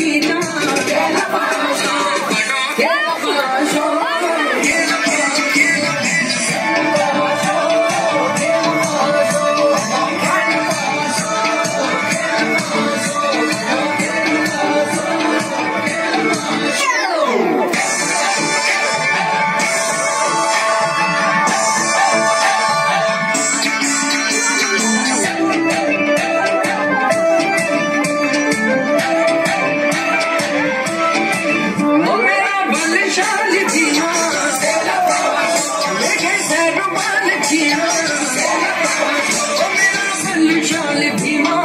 Gita, only be my